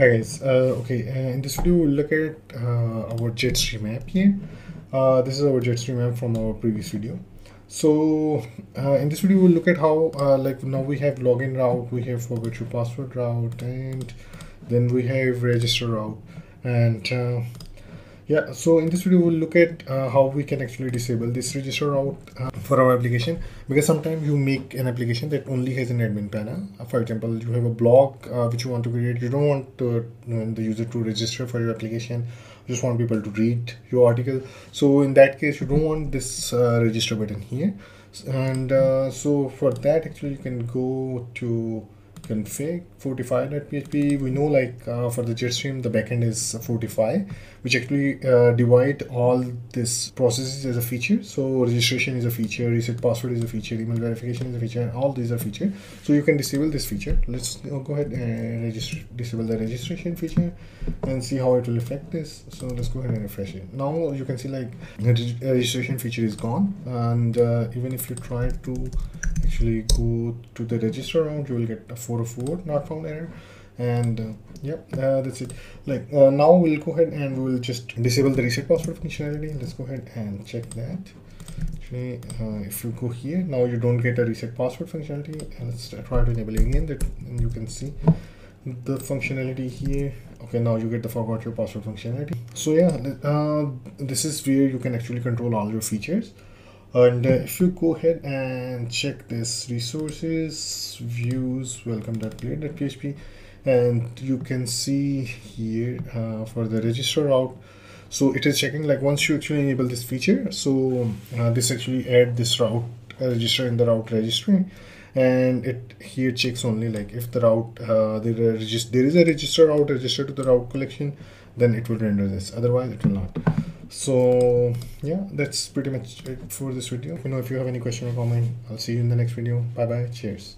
Hi guys, uh, okay, uh, in this video we'll look at uh, our Jetstream app here. Uh, this is our Jetstream app from our previous video. So uh, in this video we'll look at how uh, like now we have login route, we have forget your password route and then we have register route and yeah so in this video we'll look at uh, how we can actually disable this register route uh, for our application. Because sometimes you make an application that only has an admin panel. Uh, for example you have a blog uh, which you want to create. You don't want to, the user to register for your application. You just want people to read your article. So in that case you don't want this uh, register button here. And uh, so for that actually you can go to config fortify.php we know like uh, for the jetstream the backend is fortify which actually uh, divide all this processes as a feature. So registration is a feature reset password is a feature email verification is a feature all these are feature. So you can disable this feature. Let's go ahead and register disable the registration feature and see how it will affect this. So let's go ahead and refresh it. Now you can see like the registration feature is gone. And uh, even if you try to actually go to the register route you will get a 404 not found error. And uh, yep uh, that's it. Like uh, now we'll go ahead and we'll just disable the reset password functionality let's go ahead and check that. Actually uh, if you go here now you don't get a reset password functionality. Let's try to enable it again that you can see the functionality here. Okay now you get the forgot your password functionality. So yeah uh, this is where you can actually control all your features and uh, if you go ahead and check this resources views welcome.blade.php and you can see here uh, for the register route so it is checking like once you actually enable this feature so uh, this actually add this route uh, register in the route registry. And it here checks only like if the route uh, there, there is a register route registered to the route collection then it will render this. Otherwise it will not so yeah that's pretty much it for this video. You know if you have any question or comment i'll see you in the next video. Bye bye cheers